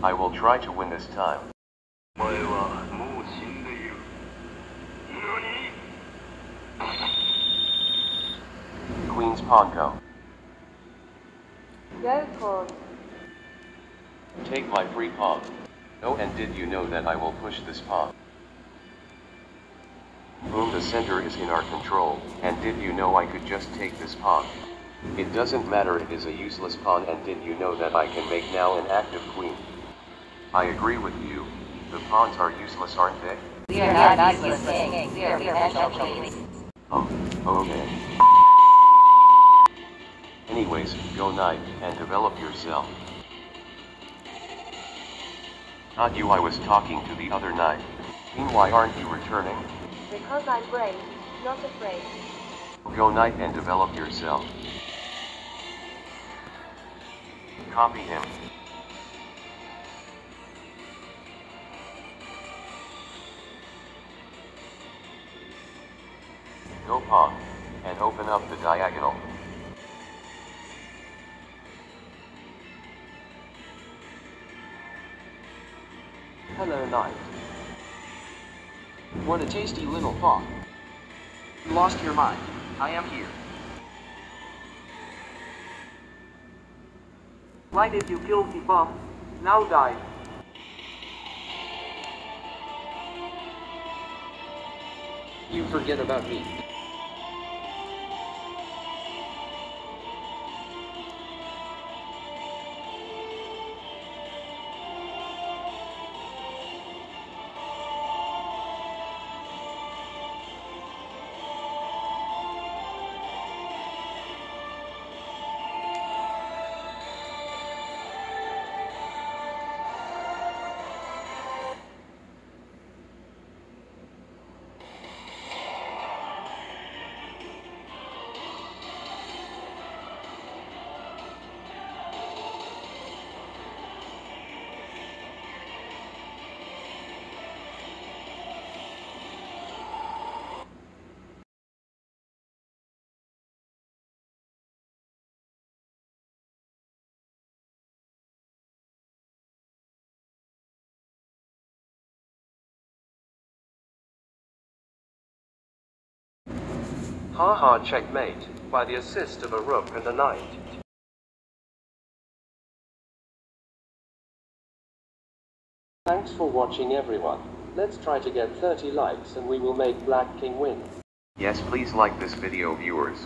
I will try to win this time. Queen's Ponko. Go pawn. Take my free pawn. Oh and did you know that I will push this pawn? Boom the center is in our control, and did you know I could just take this pawn? It doesn't matter it is a useless pawn and did you know that I can make now an active queen? I agree with you. The pawns are useless, aren't they? We are not useless king. We are professional queens. Oh, okay. Anyways, go knight and develop yourself. Not you, I was talking to the other knight. Queen, why aren't you returning? Because I'm brave, not afraid. Go knight and develop yourself. Copy him. Go pawn, and open up the diagonal. Hello, Knight. What a tasty little. You lost your mind. I am here. Why did you kill the pawn? Now die. You forget about me. Haha checkmate by the assist of a rook and a knight. Thanks for watching everyone. Let's try to get 30 likes and we will make Black King win. Yes, please like this video, viewers.